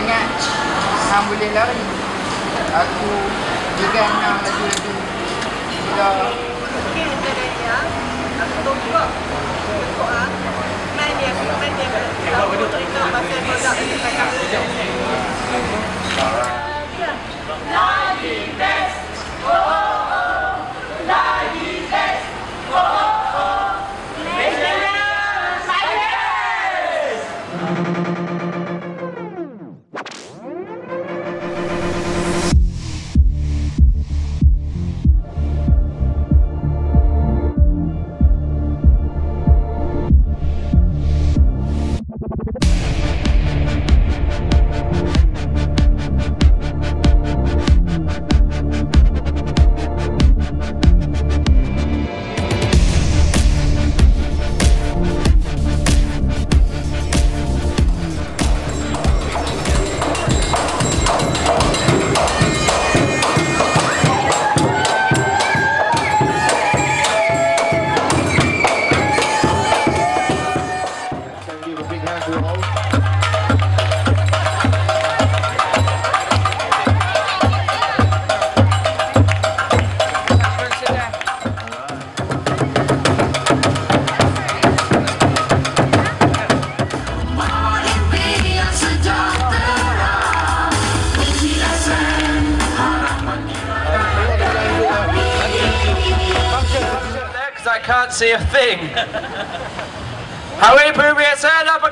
semangat Hang boleh lari Aku juga nak lagi-lagi Bila Okay, Aku tunggu I can't see a thing. How many previous up and